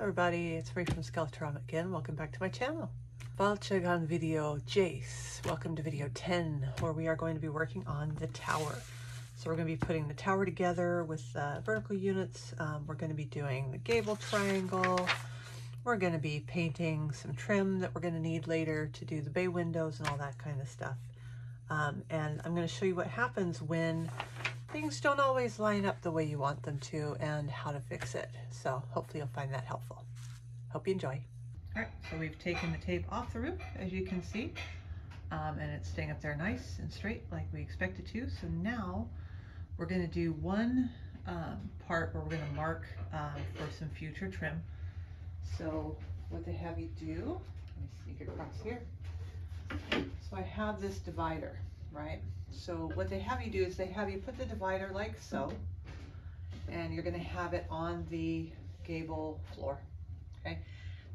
everybody, it's Ray from Skeletorama again. Welcome back to my channel. Valchagan video Jace. Welcome to video 10, where we are going to be working on the tower. So we're going to be putting the tower together with uh, vertical units. Um, we're going to be doing the gable triangle. We're going to be painting some trim that we're going to need later to do the bay windows and all that kind of stuff. Um, and I'm going to show you what happens when things don't always line up the way you want them to and how to fix it. So hopefully you'll find that helpful. Hope you enjoy. All right, so we've taken the tape off the roof, as you can see, um, and it's staying up there nice and straight like we expected to. So now we're gonna do one um, part where we're gonna mark uh, for some future trim. So what they have you do, let me sneak it across here. So I have this divider, right? So what they have you do is they have you put the divider like so, and you're gonna have it on the gable floor, okay?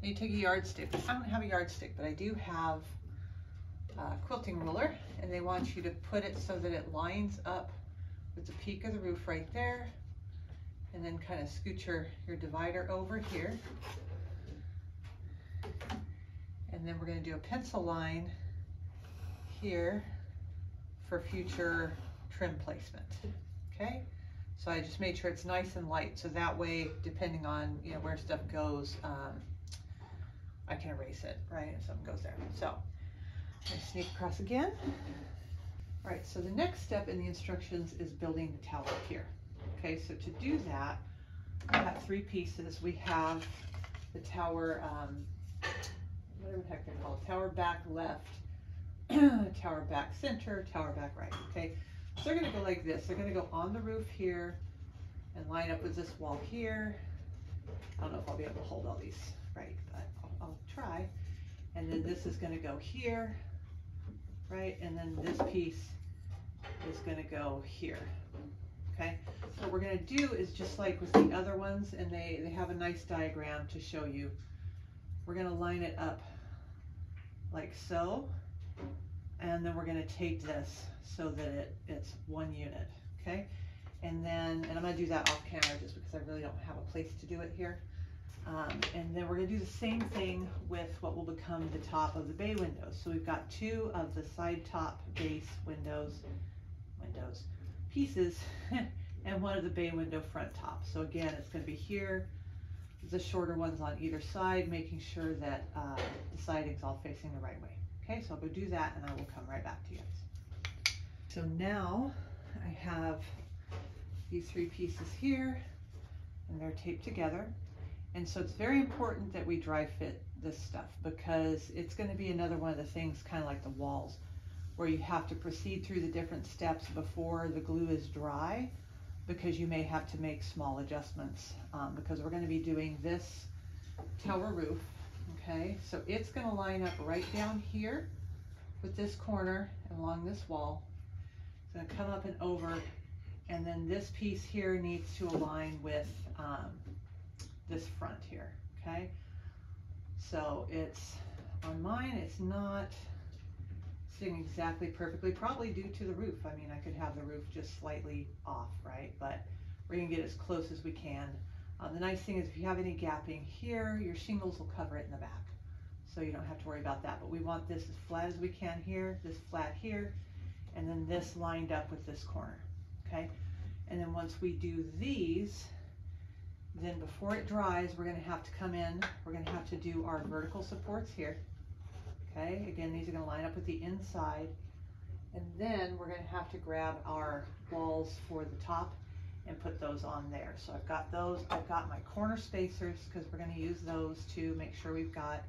Then you take a yardstick. I don't have a yardstick, but I do have a quilting ruler, and they want you to put it so that it lines up with the peak of the roof right there, and then kind of scoot your, your divider over here. And then we're gonna do a pencil line here for future trim placement, okay? So I just made sure it's nice and light, so that way, depending on, you know, where stuff goes, um, I can erase it, right, if something goes there. So, I sneak across again. All right, so the next step in the instructions is building the tower here. Okay, so to do that, we have three pieces. We have the tower, um, whatever the heck they're called, tower back left, tower back center, tower back right, okay? So they're gonna go like this. They're gonna go on the roof here and line up with this wall here. I don't know if I'll be able to hold all these right, but I'll, I'll try. And then this is gonna go here, right? And then this piece is gonna go here, okay? So What we're gonna do is just like with the other ones, and they, they have a nice diagram to show you. We're gonna line it up like so and then we're going to tape this so that it, it's one unit, okay? And then, and I'm going to do that off camera just because I really don't have a place to do it here. Um, and then we're going to do the same thing with what will become the top of the bay windows. So we've got two of the side top base windows, windows, pieces, and one of the bay window front top. So again, it's going to be here, the shorter ones on either side, making sure that uh, the siding's all facing the right way. Okay, so I'll go do that and I will come right back to you. So now I have these three pieces here and they're taped together. And so it's very important that we dry fit this stuff because it's going to be another one of the things kind of like the walls where you have to proceed through the different steps before the glue is dry because you may have to make small adjustments um, because we're going to be doing this tower roof Okay, so it's going to line up right down here with this corner and along this wall. It's to come up and over, and then this piece here needs to align with um, this front here, okay? So it's, on mine, it's not sitting exactly perfectly, probably due to the roof. I mean, I could have the roof just slightly off, right? But we're to get as close as we can um, the nice thing is if you have any gapping here, your shingles will cover it in the back. So you don't have to worry about that. But we want this as flat as we can here, this flat here, and then this lined up with this corner, okay? And then once we do these, then before it dries, we're gonna have to come in, we're gonna have to do our vertical supports here, okay? Again, these are gonna line up with the inside. And then we're gonna have to grab our walls for the top and put those on there. So I've got those, I've got my corner spacers because we're going to use those to make sure we've got,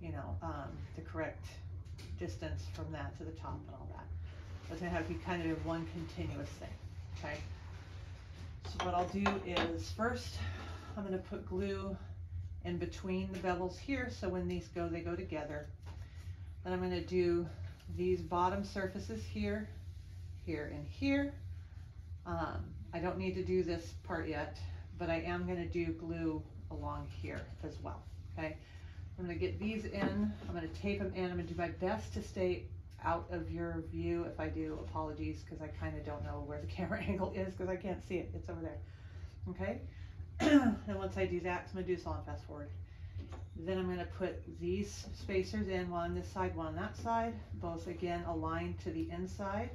you know, um, the correct distance from that to the top and all that. It's going to have to be kind of one continuous thing, okay? So what I'll do is first, I'm going to put glue in between the bevels here so when these go, they go together. Then I'm going to do these bottom surfaces here, here, and here. Um, I don't need to do this part yet, but I am gonna do glue along here as well, okay? I'm gonna get these in, I'm gonna tape them in, I'm gonna do my best to stay out of your view. If I do, apologies, because I kind of don't know where the camera angle is because I can't see it, it's over there, okay? and once I do that, I'm gonna do this all in fast forward. Then I'm gonna put these spacers in, one on this side, one on that side, both again aligned to the inside.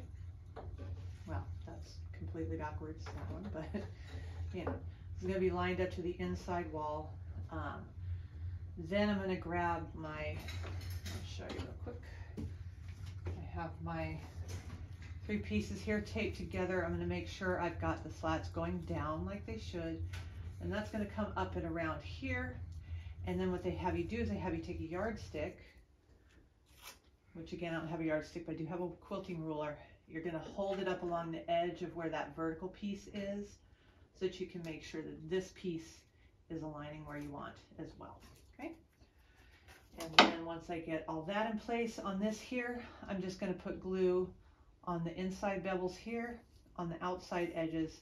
Well, that's completely backwards, that one, but, you know, it's gonna be lined up to the inside wall. Um, then I'm gonna grab my, I'll show you real quick. I have my three pieces here taped together. I'm gonna make sure I've got the slats going down like they should. And that's gonna come up and around here. And then what they have you do is they have you take a yardstick, which again, I don't have a yardstick, but I do have a quilting ruler. You're gonna hold it up along the edge of where that vertical piece is so that you can make sure that this piece is aligning where you want as well, okay? And then once I get all that in place on this here, I'm just gonna put glue on the inside bevels here, on the outside edges,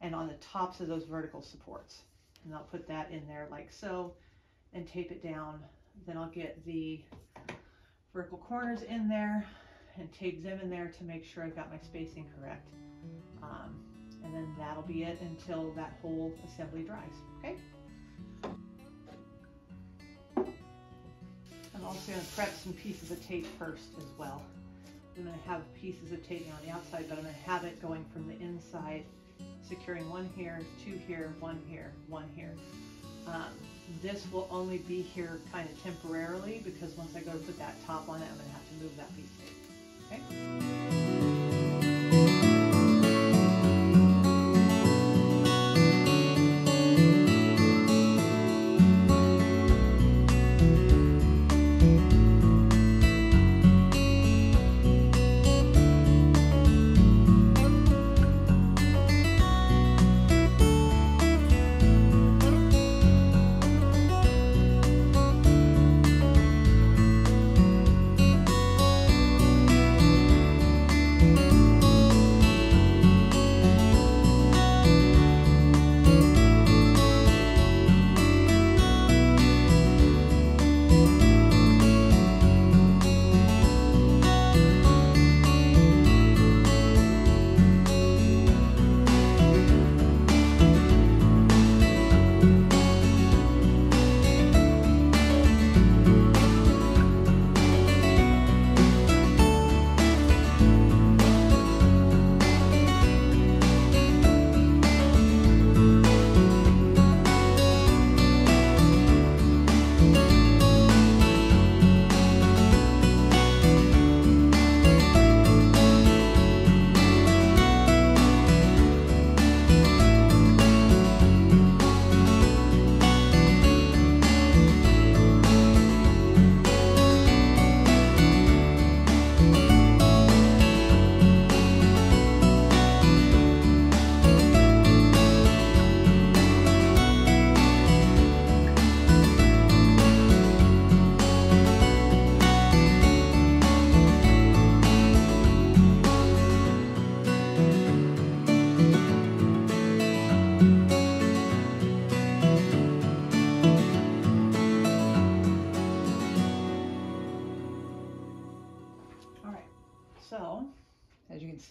and on the tops of those vertical supports. And I'll put that in there like so and tape it down. Then I'll get the vertical corners in there and tape them in there to make sure I've got my spacing correct. Um, and then that'll be it until that whole assembly dries, okay? I'm also gonna prep some pieces of tape first as well. I'm gonna have pieces of tape on the outside, but I'm gonna have it going from the inside, securing one here, two here, one here, one here. Um, this will only be here kind of temporarily because once I go to put that top on it, I'm gonna have to move that piece of tape, okay?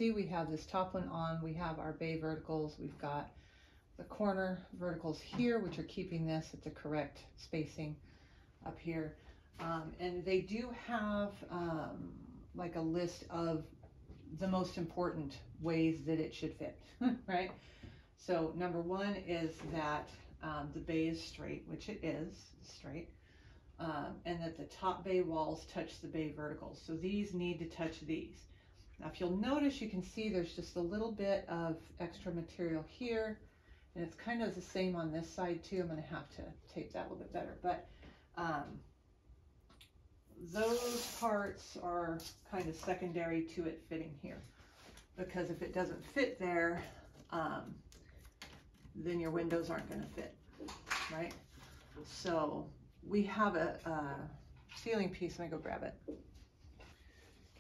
See, we have this top one on. We have our bay verticals. We've got the corner verticals here, which are keeping this at the correct spacing up here. Um, and they do have um, like a list of the most important ways that it should fit, right? So number one is that um, the bay is straight, which it is straight um, and that the top bay walls touch the bay verticals. So these need to touch these. Now if you'll notice, you can see there's just a little bit of extra material here, and it's kind of the same on this side too. I'm gonna have to tape that a little bit better, but um, those parts are kind of secondary to it fitting here. Because if it doesn't fit there, um, then your windows aren't gonna fit, right? So we have a, a ceiling piece. Let me go grab it.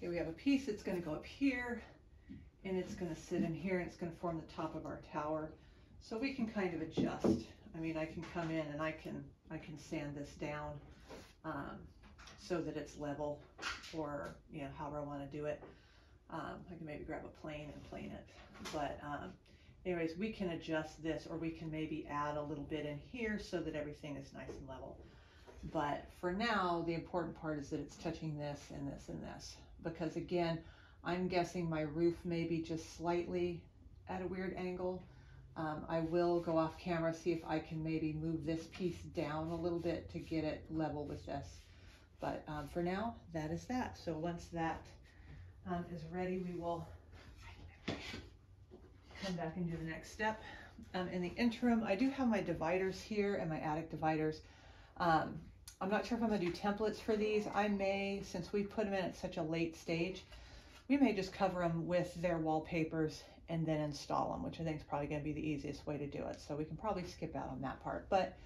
Okay, we have a piece that's going to go up here and it's going to sit in here and it's going to form the top of our tower. So we can kind of adjust. I mean, I can come in and I can I can sand this down um, so that it's level or, you know, however I want to do it. Um, I can maybe grab a plane and plane it. But um, anyways, we can adjust this or we can maybe add a little bit in here so that everything is nice and level. But for now, the important part is that it's touching this and this and this. Because again, I'm guessing my roof may be just slightly at a weird angle. Um, I will go off camera, see if I can maybe move this piece down a little bit to get it level with this. But um, for now, that is that. So once that um, is ready, we will come back and do the next step. Um, in the interim, I do have my dividers here and my attic dividers. I'm not sure if I'm gonna do templates for these. I may, since we put them in at such a late stage, we may just cover them with their wallpapers and then install them, which I think is probably gonna be the easiest way to do it. So we can probably skip out on that part. But,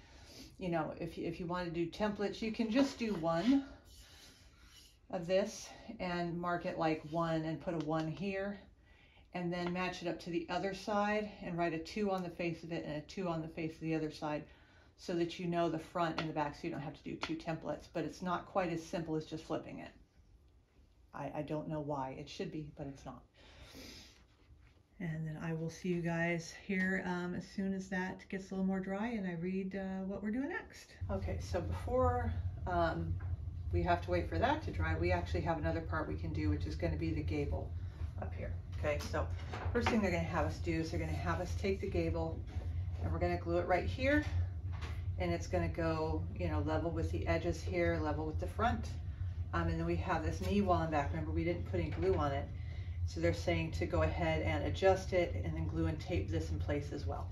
you know, if, if you want to do templates, you can just do one of this and mark it like one and put a one here and then match it up to the other side and write a two on the face of it and a two on the face of the other side so that you know the front and the back so you don't have to do two templates, but it's not quite as simple as just flipping it. I, I don't know why. It should be, but it's not. And then I will see you guys here um, as soon as that gets a little more dry and I read uh, what we're doing next. Okay, so before um, we have to wait for that to dry, we actually have another part we can do, which is going to be the gable up here. Okay, so first thing they're going to have us do is they're going to have us take the gable and we're going to glue it right here and it's going to go, you know, level with the edges here, level with the front. Um, and then we have this knee wall in back. Remember, we didn't put any glue on it. So they're saying to go ahead and adjust it and then glue and tape this in place as well.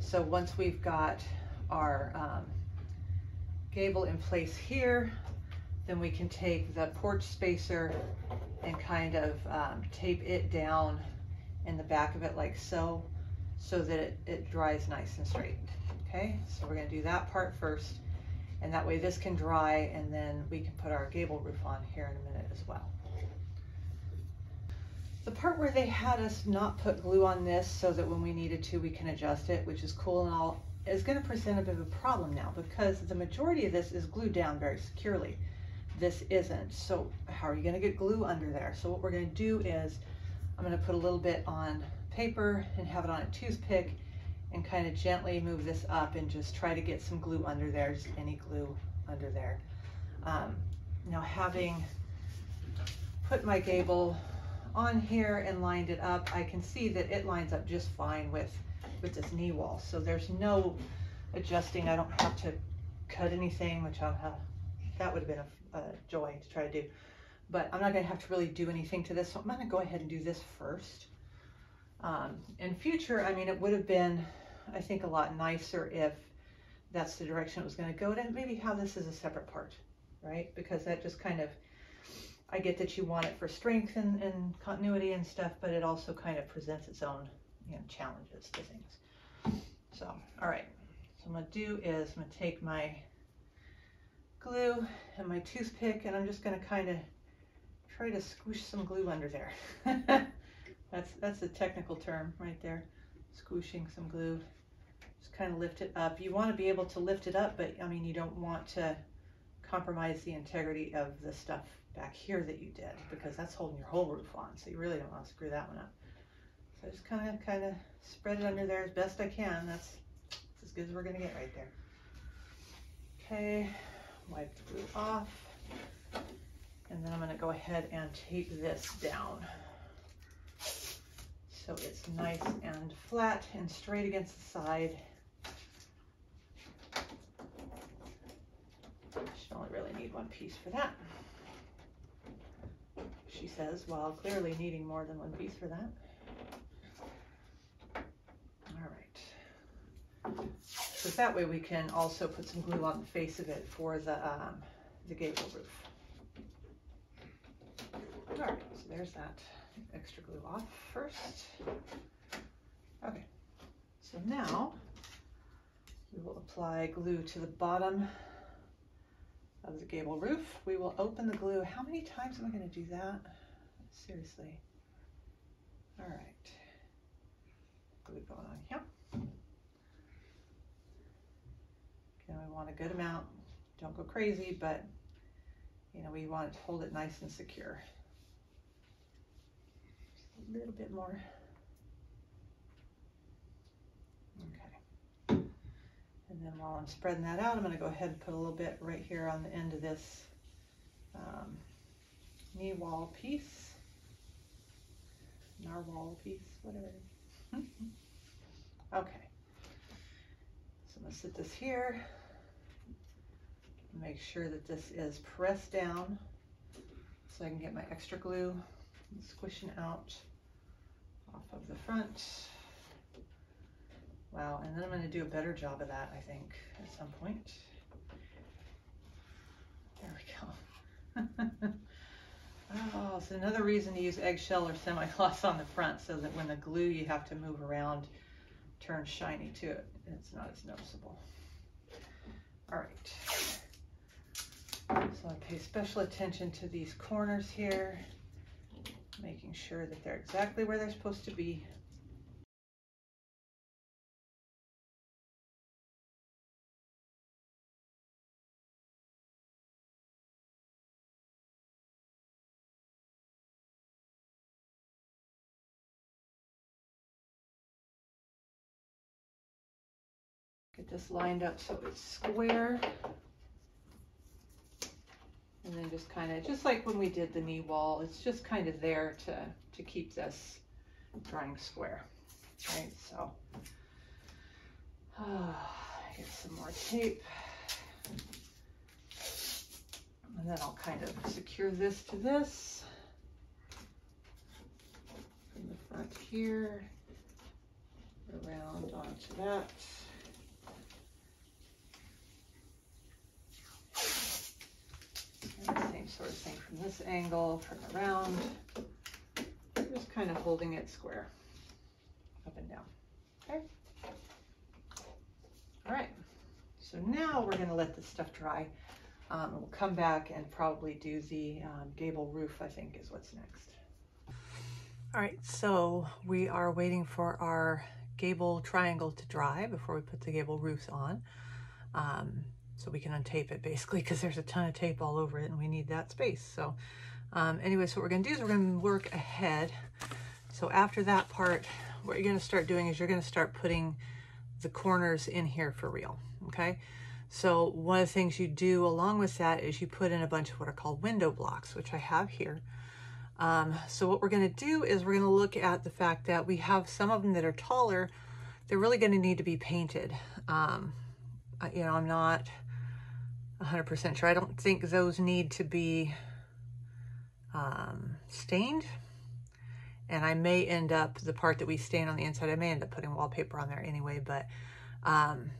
So once we've got our um, gable in place here, then we can take the porch spacer and kind of um, tape it down in the back of it like so, so that it, it dries nice and straight. Okay, so we're gonna do that part first. And that way this can dry and then we can put our gable roof on here in a minute as well. The part where they had us not put glue on this so that when we needed to, we can adjust it, which is cool and all, is gonna present a bit of a problem now because the majority of this is glued down very securely. This isn't, so how are you gonna get glue under there? So what we're gonna do is, I'm gonna put a little bit on paper and have it on a toothpick and kind of gently move this up and just try to get some glue under there, just any glue under there. Um, now having put my gable on here and lined it up, I can see that it lines up just fine with, with this knee wall. So there's no adjusting. I don't have to cut anything, which I'll have, that would have been a, a joy to try to do. But I'm not gonna have to really do anything to this. So I'm gonna go ahead and do this first. Um, in future, I mean, it would have been, I think, a lot nicer if that's the direction it was going to go, to. maybe have this as a separate part, right? Because that just kind of, I get that you want it for strength and, and continuity and stuff, but it also kind of presents its own, you know, challenges to things. So, all right. So I'm going to do is I'm going to take my glue and my toothpick, and I'm just going to kind of try to squish some glue under there. That's, that's the technical term right there. squishing some glue. Just kind of lift it up. You want to be able to lift it up, but I mean, you don't want to compromise the integrity of the stuff back here that you did because that's holding your whole roof on. So you really don't want to screw that one up. So just kind of, kind of spread it under there as best I can. That's, as good as we're going to get right there. Okay, wipe the glue off. And then I'm going to go ahead and tape this down so it's nice and flat and straight against the side. Should only really need one piece for that. She says, while clearly needing more than one piece for that. All right. So that way we can also put some glue on the face of it for the, um, the gable roof. All right, so there's that extra glue off first. Okay, so now we will apply glue to the bottom of the gable roof. We will open the glue. How many times am I going to do that? Seriously. All right. Glue going on here. Okay, we want a good amount. Don't go crazy, but you know, we want to hold it nice and secure a little bit more. Okay. And then while I'm spreading that out, I'm gonna go ahead and put a little bit right here on the end of this um, knee wall piece, narwhal piece, whatever. okay. So I'm gonna sit this here. Make sure that this is pressed down so I can get my extra glue squishing out off of the front. Wow, and then I'm gonna do a better job of that, I think, at some point. There we go. oh, so another reason to use eggshell or semi-gloss on the front so that when the glue you have to move around turns shiny to it. It's not as noticeable. All right. So I pay special attention to these corners here, making sure that they're exactly where they're supposed to be. Get this lined up so it's square. And then just kind of, just like when we did the knee wall, it's just kind of there to, to keep this drawing square, right? So, uh, get some more tape. And then I'll kind of secure this to this from the front here, around onto that. same sort of thing from this angle, turn around. Just kind of holding it square, up and down, okay? All right, so now we're gonna let this stuff dry. Um, we'll come back and probably do the um, gable roof, I think is what's next. All right, so we are waiting for our gable triangle to dry before we put the gable roofs on. Um, so we can untape it basically because there's a ton of tape all over it and we need that space. So um, anyway, so what we're gonna do is we're gonna work ahead. So after that part, what you're gonna start doing is you're gonna start putting the corners in here for real, okay? So one of the things you do along with that is you put in a bunch of what are called window blocks, which I have here. Um, so what we're gonna do is we're gonna look at the fact that we have some of them that are taller, they're really gonna need to be painted. Um, you know, I'm not, 100% sure. I don't think those need to be um, stained. And I may end up, the part that we stain on the inside, I may end up putting wallpaper on there anyway, but um,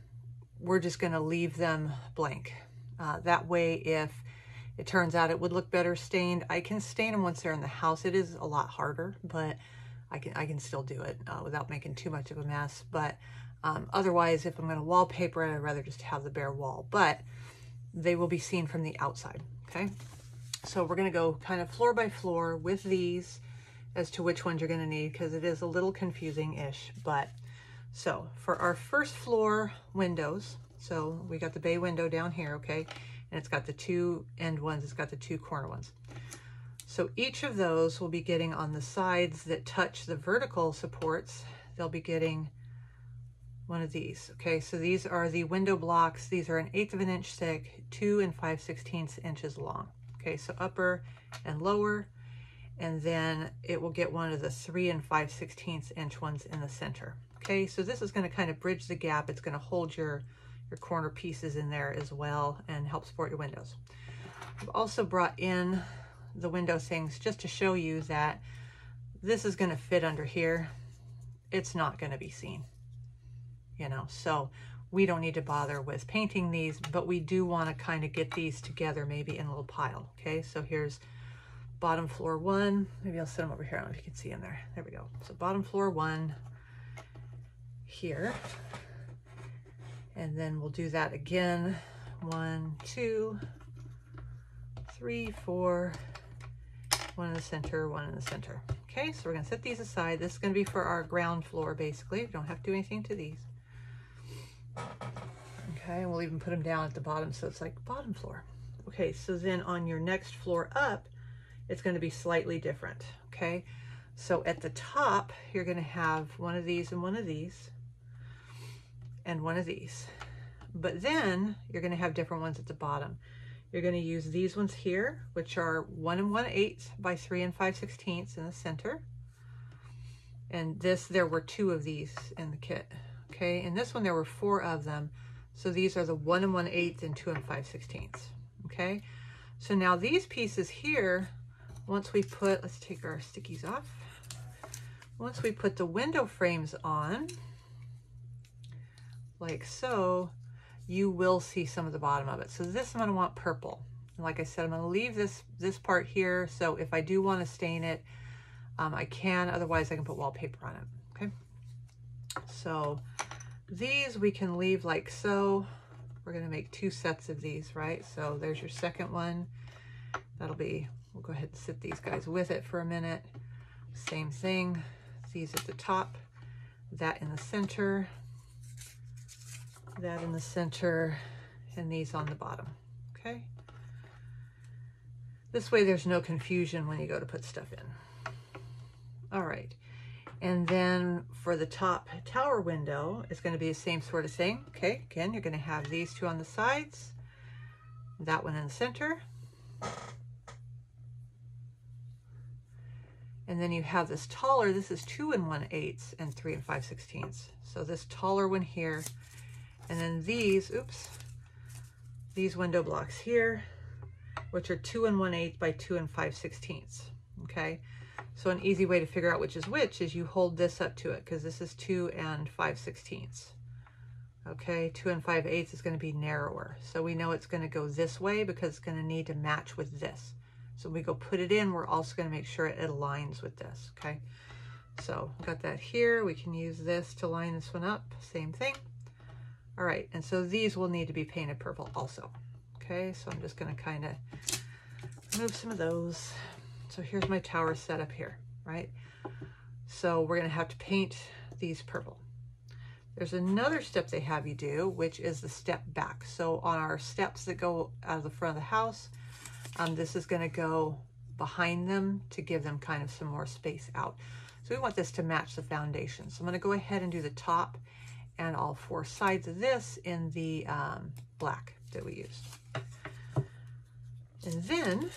we're just gonna leave them blank. Uh, that way, if it turns out it would look better stained, I can stain them once they're in the house. It is a lot harder, but I can, I can still do it uh, without making too much of a mess. But um, otherwise, if I'm gonna wallpaper it, I'd rather just have the bare wall. But they will be seen from the outside, okay? So we're gonna go kind of floor by floor with these as to which ones you're gonna need because it is a little confusing-ish, but so for our first floor windows, so we got the bay window down here, okay? And it's got the two end ones, it's got the two corner ones. So each of those will be getting on the sides that touch the vertical supports, they'll be getting one of these. Okay, so these are the window blocks. These are an eighth of an inch thick, two and five sixteenths inches long. Okay, so upper and lower, and then it will get one of the three and five sixteenths inch ones in the center. Okay, so this is gonna kind of bridge the gap. It's gonna hold your, your corner pieces in there as well and help support your windows. I've also brought in the window things just to show you that this is gonna fit under here. It's not gonna be seen you know, so we don't need to bother with painting these, but we do want to kind of get these together maybe in a little pile. Okay, so here's bottom floor one. Maybe I'll set them over here. I don't know if you can see in there. There we go. So bottom floor one here. And then we'll do that again. One, two, three, four, one in the center, one in the center. Okay, so we're gonna set these aside. This is gonna be for our ground floor, basically. We don't have to do anything to these. Okay, and we'll even put them down at the bottom so it's like bottom floor. Okay, so then on your next floor up, it's going to be slightly different. Okay, so at the top, you're going to have one of these and one of these, and one of these. but then you're gonna have different ones at the bottom. You're gonna use these ones here, which are one and one eighth by three and five sixteenths in the center. And this, there were two of these in the kit, okay? And this one, there were four of them. So these are the one and one eighth and two and five sixteenths, okay? So now these pieces here, once we put, let's take our stickies off. Once we put the window frames on, like so, you will see some of the bottom of it. So this I'm gonna want purple. Like I said, I'm gonna leave this, this part here. So if I do wanna stain it, um, I can, otherwise I can put wallpaper on it, okay? So these we can leave like so. We're gonna make two sets of these, right? So there's your second one. That'll be, we'll go ahead and sit these guys with it for a minute. Same thing, these at the top, that in the center, that in the center, and these on the bottom, okay? This way there's no confusion when you go to put stuff in. All right, and then for the top tower window, it's gonna be the same sort of thing, okay? Again, you're gonna have these two on the sides, that one in the center, and then you have this taller, this is two and one eighths and three and five sixteenths. So this taller one here, and then these, oops, these window blocks here, which are two and one eighth by two and five sixteenths, okay? So an easy way to figure out which is which is you hold this up to it because this is two and five sixteenths. Okay, two and five eighths is gonna be narrower. So we know it's gonna go this way because it's gonna need to match with this. So we go put it in, we're also gonna make sure it aligns with this, okay? So got that here. We can use this to line this one up, same thing. All right, and so these will need to be painted purple also. Okay, so I'm just gonna kind of remove some of those. So here's my tower set up here, right? So we're gonna have to paint these purple. There's another step they have you do, which is the step back. So on our steps that go out of the front of the house, um, this is gonna go behind them to give them kind of some more space out. So we want this to match the foundation. So I'm gonna go ahead and do the top and all four sides of this in the um, black that we used. And then,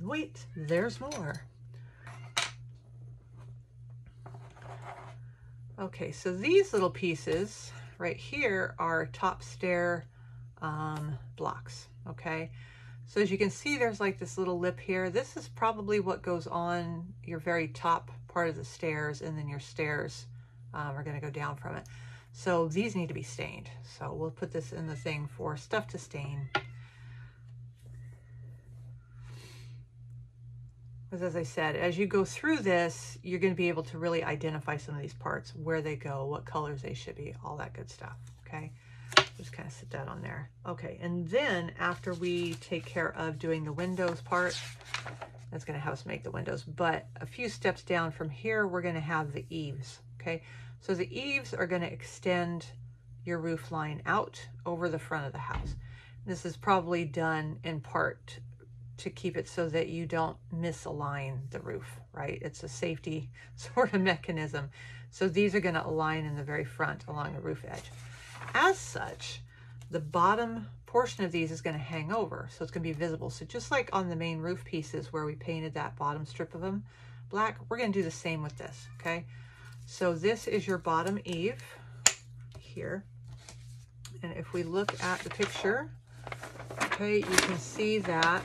wait, there's more. Okay, so these little pieces right here are top stair um, blocks, okay? So as you can see, there's like this little lip here. This is probably what goes on your very top part of the stairs, and then your stairs um, are gonna go down from it. So these need to be stained. So we'll put this in the thing for stuff to stain. Because as I said, as you go through this, you're going to be able to really identify some of these parts, where they go, what colors they should be, all that good stuff, okay? Just kind of sit that on there. Okay, and then after we take care of doing the windows part, that's going to help us make the windows. But a few steps down from here, we're going to have the eaves, okay? So the eaves are going to extend your roof line out over the front of the house. This is probably done in part to keep it so that you don't misalign the roof, right? It's a safety sort of mechanism. So these are going to align in the very front along the roof edge. As such, the bottom portion of these is going to hang over, so it's going to be visible. So just like on the main roof pieces where we painted that bottom strip of them black, we're going to do the same with this, okay? So this is your bottom eave here. And if we look at the picture, okay, you can see that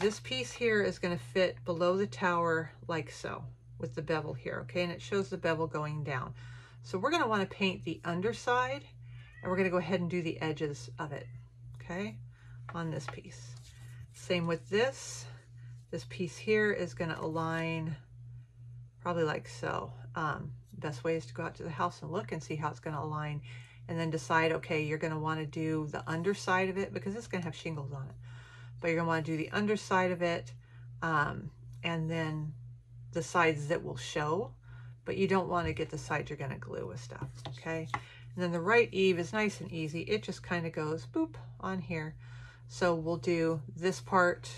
this piece here is going to fit below the tower like so with the bevel here, okay? And it shows the bevel going down. So we're going to want to paint the underside and we're going to go ahead and do the edges of it, okay, on this piece. Same with this. This piece here is going to align probably like so. Um, best way is to go out to the house and look and see how it's going to align and then decide, okay, you're going to want to do the underside of it because it's going to have shingles on it. But you're want to do the underside of it um, and then the sides that will show, but you don't want to get the sides you're to glue with stuff, okay? And then the right eave is nice and easy. It just kind of goes boop on here. So we'll do this part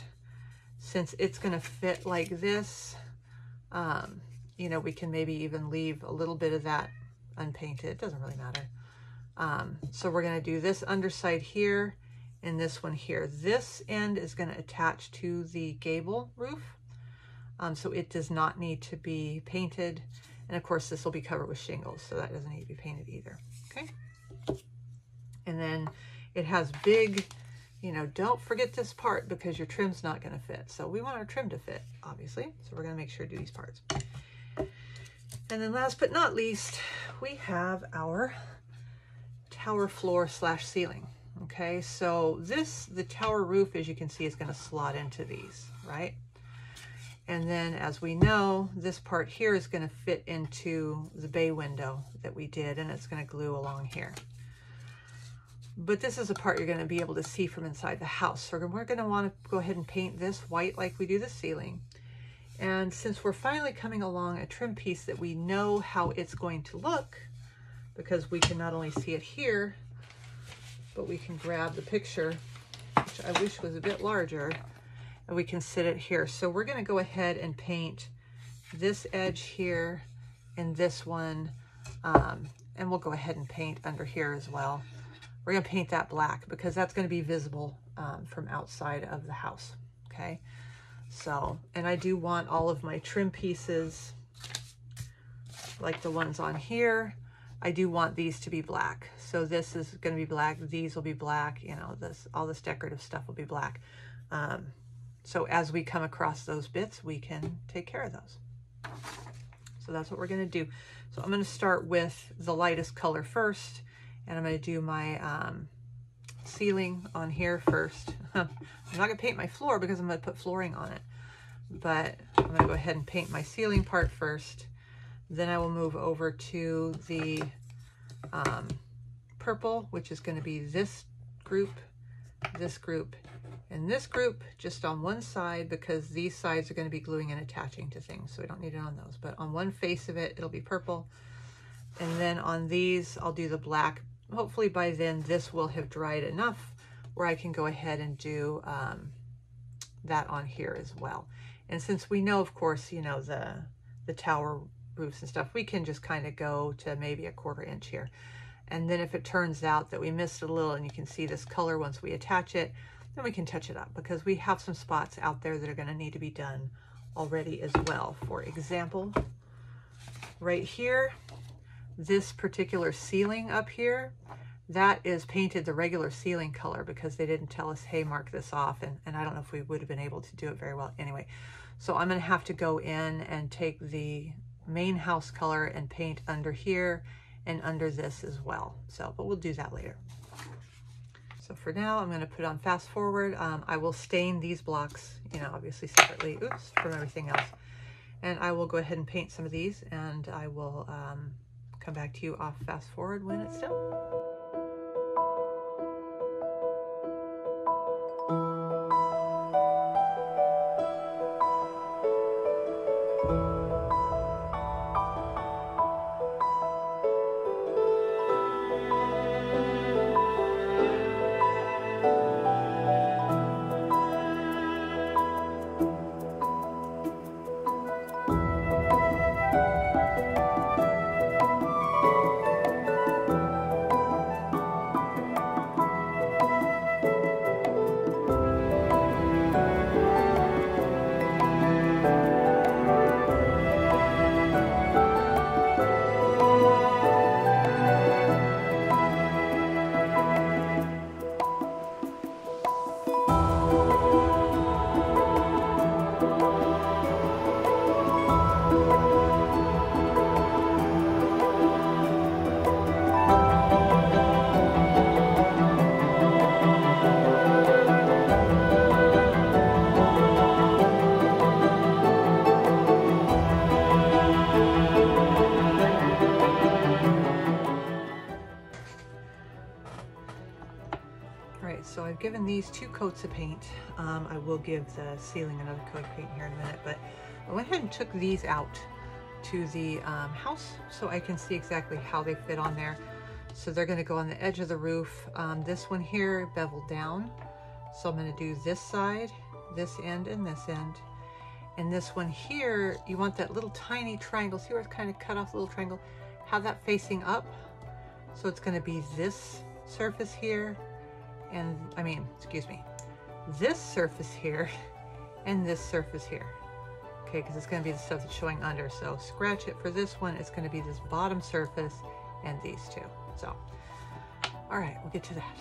since it's to fit like this. Um, you know, we can maybe even leave a little bit of that unpainted. It doesn't really matter. Um, so we're gonna do this underside here and this one here. This end is gonna attach to the gable roof. Um, so it does not need to be painted. And of course this will be covered with shingles, so that doesn't need to be painted either, okay? And then it has big, you know, don't forget this part because your trim's not gonna fit. So we want our trim to fit, obviously. So we're gonna make sure to do these parts. And then last but not least, we have our tower floor slash ceiling. Okay, so this, the tower roof, as you can see, is going to slot into these, right? And then as we know, this part here is going to fit into the bay window that we did, and it's going to glue along here. But this is a part you're going to be able to see from inside the house. So we're going to want to go ahead and paint this white like we do the ceiling. And since we're finally coming along a trim piece that we know how it's going to look, because we can not only see it here, but we can grab the picture, which I wish was a bit larger, and we can sit it here. So we're gonna go ahead and paint this edge here and this one, um, and we'll go ahead and paint under here as well. We're gonna paint that black because that's gonna be visible um, from outside of the house, okay? So, and I do want all of my trim pieces, like the ones on here, I do want these to be black. So this is going to be black. These will be black. You know, this all this decorative stuff will be black. Um, so as we come across those bits, we can take care of those. So that's what we're going to do. So I'm going to start with the lightest color first, and I'm going to do my um, ceiling on here first. I'm not going to paint my floor because I'm going to put flooring on it. But I'm going to go ahead and paint my ceiling part first. Then I will move over to the um, purple, which is going to be this group, this group, and this group just on one side because these sides are going to be gluing and attaching to things, so we don't need it on those. But on one face of it, it'll be purple. And then on these, I'll do the black. Hopefully by then, this will have dried enough where I can go ahead and do um, that on here as well. And since we know, of course, you know, the, the tower roofs and stuff, we can just kind of go to maybe a quarter inch here. And then if it turns out that we missed a little and you can see this color once we attach it, then we can touch it up because we have some spots out there that are going to need to be done already as well. For example, right here, this particular ceiling up here, that is painted the regular ceiling color because they didn't tell us, hey, mark this off. And, and I don't know if we would have been able to do it very well anyway. So I'm going to have to go in and take the main house color and paint under here and under this as well. So, but we'll do that later. So for now, I'm going to put on fast forward. Um, I will stain these blocks, you know, obviously separately, oops, from everything else. And I will go ahead and paint some of these and I will um, come back to you off fast forward when it's done. Coats of paint. Um, I will give the ceiling another coat of paint here in a minute, but I went ahead and took these out to the um, house so I can see exactly how they fit on there. So they're gonna go on the edge of the roof. Um, this one here beveled down. So I'm gonna do this side, this end, and this end. And this one here, you want that little tiny triangle. See where it's kind of cut off little triangle? Have that facing up So it's gonna be this surface here, and I mean, excuse me, this surface here, and this surface here. Okay, because it's gonna be the stuff that's showing under. So scratch it for this one, it's gonna be this bottom surface and these two. So, all right, we'll get to that.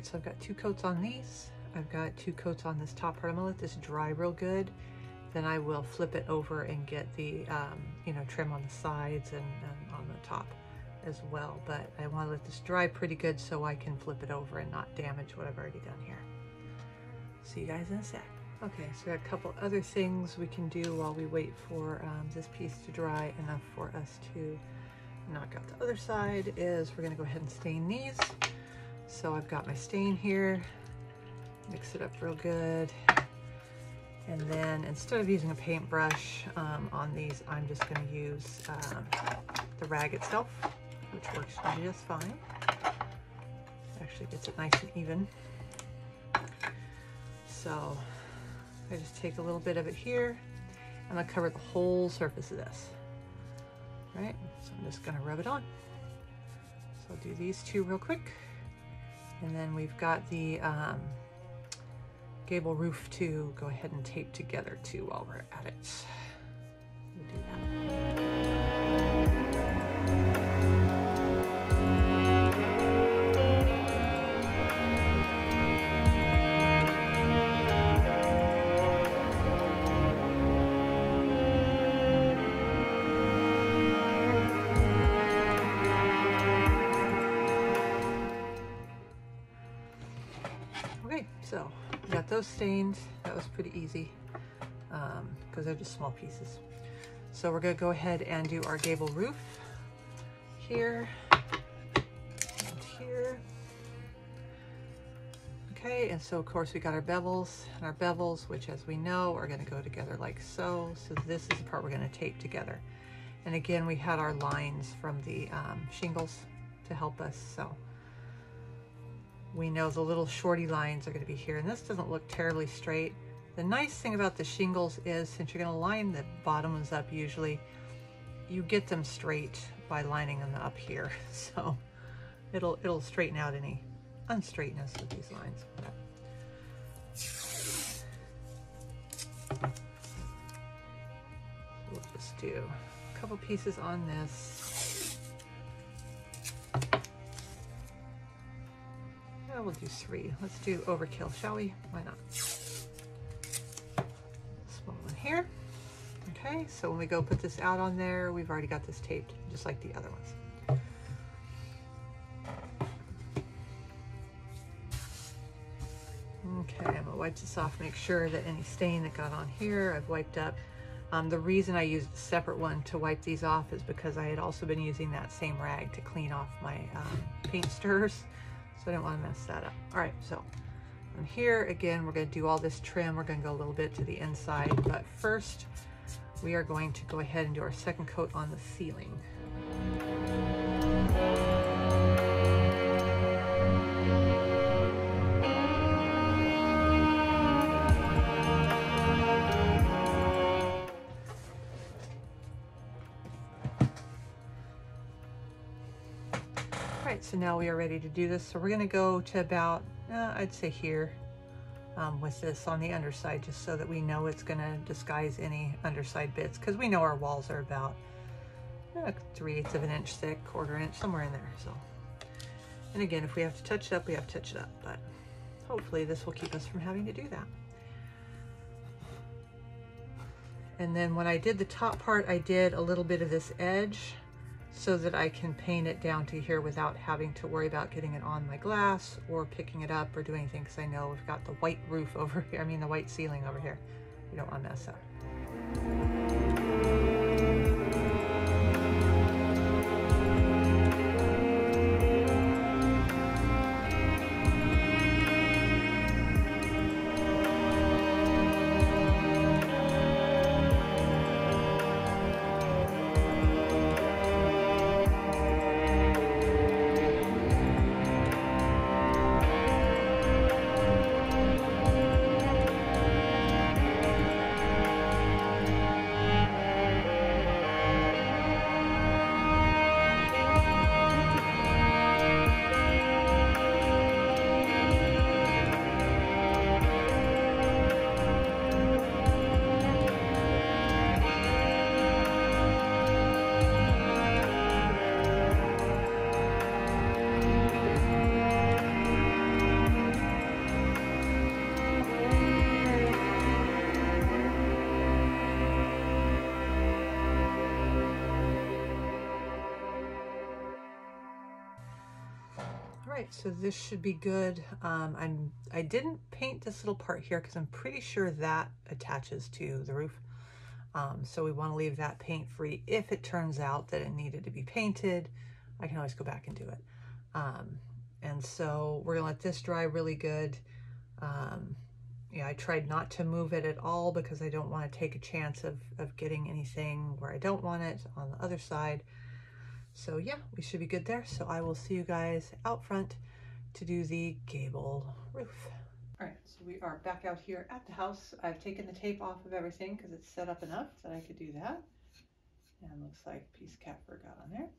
Right, so I've got two coats on these. I've got two coats on this top part. I'm gonna let this dry real good. Then I will flip it over and get the, um, you know, trim on the sides and, and on the top as well. But I wanna let this dry pretty good so I can flip it over and not damage what I've already done here. See you guys in a sec. Okay, so a couple other things we can do while we wait for um, this piece to dry enough for us to knock out the other side is we're gonna go ahead and stain these. So I've got my stain here, mix it up real good. And then instead of using a paintbrush um, on these, I'm just gonna use um, the rag itself, which works just fine. Actually gets it nice and even. So I just take a little bit of it here. And I'm cover the whole surface of this. All right, so I'm just gonna rub it on. So I'll do these two real quick. And then we've got the um, gable roof to go ahead and tape together too while we're at it. Those stained. That was pretty easy because um, they're just small pieces. So we're gonna go ahead and do our gable roof here and here. Okay, and so of course we got our bevels and our bevels, which as we know are gonna go together like so. So this is the part we're gonna tape together. And again, we had our lines from the um, shingles to help us, so we know the little shorty lines are going to be here. And this doesn't look terribly straight. The nice thing about the shingles is since you're going to line the bottom ones up usually, you get them straight by lining them up here. So it'll, it'll straighten out any unstraightness with these lines. We'll just do a couple pieces on this. We'll do three. Let's do overkill, shall we? Why not? Small one here. Okay, so when we go put this out on there, we've already got this taped, just like the other ones. Okay, I'm gonna wipe this off, make sure that any stain that got on here, I've wiped up. Um, the reason I used a separate one to wipe these off is because I had also been using that same rag to clean off my um, paint stirrers. So I didn't want to mess that up. All right, so on here, again, we're going to do all this trim. We're going to go a little bit to the inside, but first we are going to go ahead and do our second coat on the ceiling. Now we are ready to do this. So we're gonna go to about, uh, I'd say here, um, with this on the underside, just so that we know it's gonna disguise any underside bits, because we know our walls are about uh, 3 eighths of an inch thick, quarter inch, somewhere in there, so. And again, if we have to touch it up, we have to touch it up, but hopefully this will keep us from having to do that. And then when I did the top part, I did a little bit of this edge so that I can paint it down to here without having to worry about getting it on my glass or picking it up or doing anything because I know we've got the white roof over here, I mean the white ceiling over here. We don't want to mess up. So this should be good. Um, I'm, I didn't paint this little part here because I'm pretty sure that attaches to the roof. Um, so we want to leave that paint free. If it turns out that it needed to be painted, I can always go back and do it. Um, and so we're gonna let this dry really good. Um, yeah, I tried not to move it at all because I don't want to take a chance of, of getting anything where I don't want it on the other side. So yeah, we should be good there. So I will see you guys out front to do the gable roof. All right, so we are back out here at the house. I've taken the tape off of everything because it's set up enough that I could do that. And looks like piece cat got on there.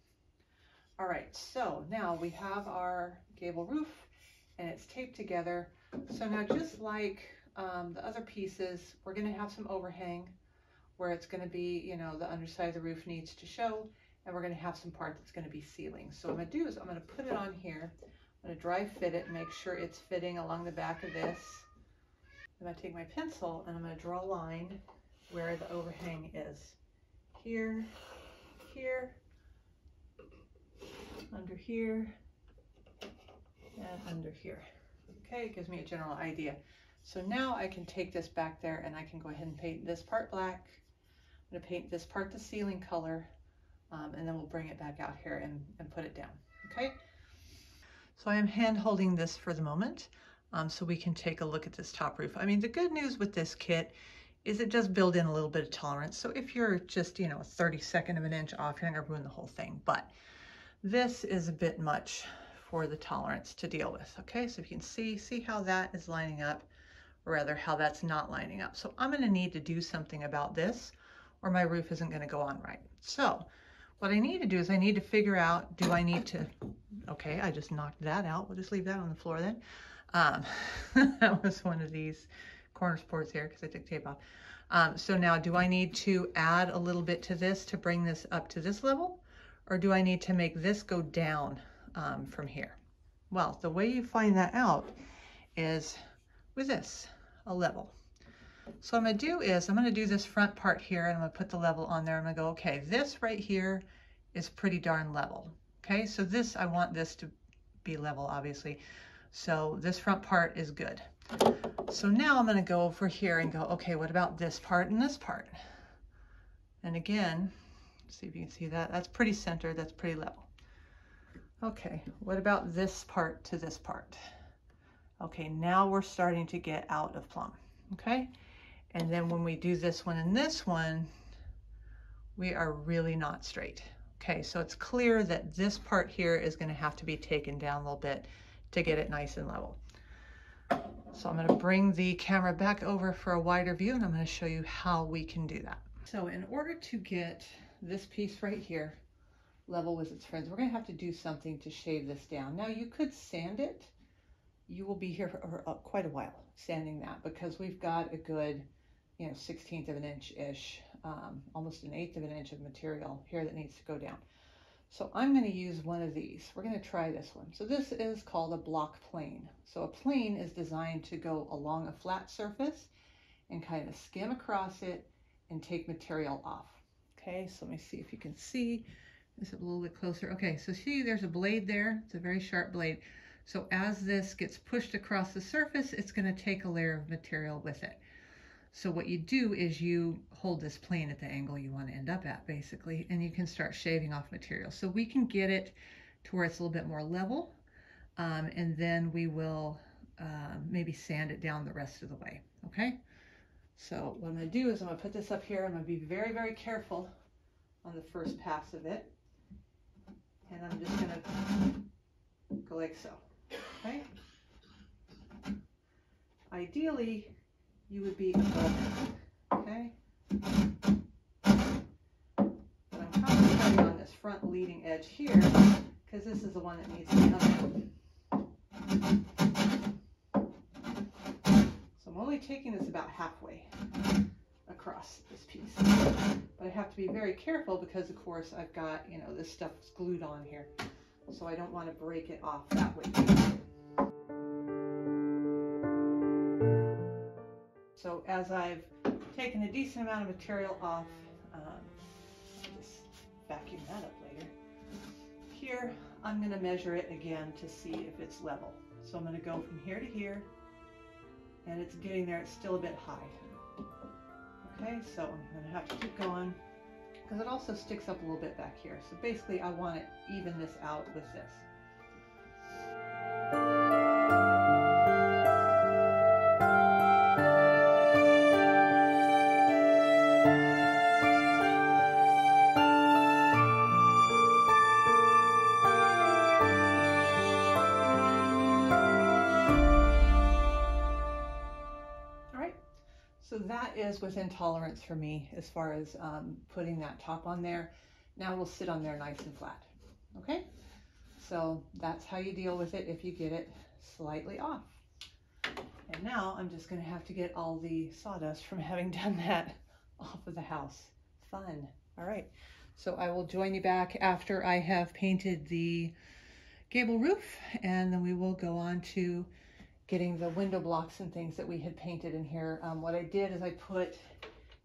All right, so now we have our gable roof and it's taped together. So now just like um, the other pieces, we're gonna have some overhang where it's gonna be, you know, the underside of the roof needs to show and we're going to have some part that's going to be ceiling. So what I'm going to do is I'm going to put it on here. I'm going to dry fit it make sure it's fitting along the back of this. I'm going to take my pencil and I'm going to draw a line where the overhang is. Here, here, under here, and under here. Okay, it gives me a general idea. So now I can take this back there and I can go ahead and paint this part black. I'm going to paint this part the ceiling color um, and then we'll bring it back out here and, and put it down, okay? So I am hand holding this for the moment um, so we can take a look at this top roof. I mean, the good news with this kit is it does build in a little bit of tolerance. So if you're just, you know, a 32nd of an inch off, you're not gonna ruin the whole thing. But this is a bit much for the tolerance to deal with, okay? So if you can see, see how that is lining up, or rather how that's not lining up. So I'm gonna need to do something about this or my roof isn't gonna go on right. So what I need to do is I need to figure out, do I need to, okay, I just knocked that out. We'll just leave that on the floor then. Um, that was one of these corner supports here because I took tape off. Um, so now do I need to add a little bit to this to bring this up to this level? Or do I need to make this go down um, from here? Well, the way you find that out is with this, a level. So I'm gonna do is I'm gonna do this front part here and I'm gonna put the level on there. I'm gonna go, okay, this right here is pretty darn level. Okay, so this, I want this to be level, obviously. So this front part is good. So now I'm gonna go over here and go, okay, what about this part and this part? And again, see if you can see that. That's pretty centered, that's pretty level. Okay, what about this part to this part? Okay, now we're starting to get out of plumb, okay? And then when we do this one and this one, we are really not straight. Okay, so it's clear that this part here is gonna have to be taken down a little bit to get it nice and level. So I'm gonna bring the camera back over for a wider view and I'm gonna show you how we can do that. So in order to get this piece right here level with its friends, we're gonna have to do something to shave this down. Now you could sand it. You will be here for uh, quite a while sanding that because we've got a good, you know, 16th of an inch-ish, um, almost an eighth of an inch of material here that needs to go down. So I'm going to use one of these. We're going to try this one. So this is called a block plane. So a plane is designed to go along a flat surface and kind of skim across it and take material off. Okay, so let me see if you can see this a little bit closer. Okay, so see there's a blade there. It's a very sharp blade. So as this gets pushed across the surface, it's going to take a layer of material with it. So what you do is you hold this plane at the angle you want to end up at basically, and you can start shaving off material. So we can get it to where it's a little bit more level, um, and then we will uh, maybe sand it down the rest of the way, okay? So what I'm gonna do is I'm gonna put this up here. I'm gonna be very, very careful on the first pass of it. And I'm just gonna go like so, okay? Ideally, you would be above it, okay? But I'm concentrating on this front leading edge here because this is the one that needs to come in. So I'm only taking this about halfway across this piece. But I have to be very careful because of course I've got, you know, this stuff's glued on here. So I don't want to break it off that way. So as I've taken a decent amount of material off, um, just vacuum that up later. Here, I'm going to measure it again to see if it's level. So I'm going to go from here to here, and it's getting there. It's still a bit high. Okay, so I'm going to have to keep going because it also sticks up a little bit back here. So basically, I want to even this out with this. So that is within tolerance for me as far as um, putting that top on there. Now we'll sit on there nice and flat. Okay, so that's how you deal with it if you get it slightly off. And now I'm just going to have to get all the sawdust from having done that off of the house. Fun. All right, so I will join you back after I have painted the gable roof and then we will go on to getting the window blocks and things that we had painted in here. Um, what I did is I put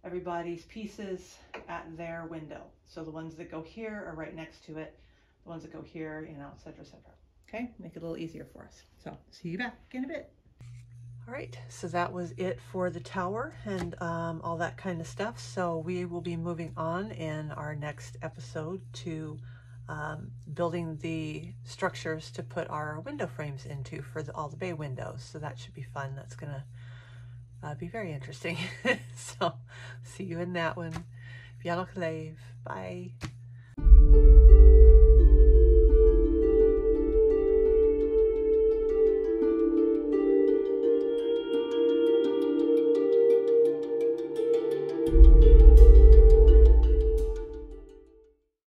everybody's pieces at their window. So the ones that go here are right next to it. The ones that go here, you know, et cetera, et cetera. Okay, make it a little easier for us. So see you back in a bit. All right, so that was it for the tower and um, all that kind of stuff. So we will be moving on in our next episode to um, building the structures to put our window frames into for the, all the bay windows. So that should be fun. That's going to uh, be very interesting. so see you in that one. Bianca Bye.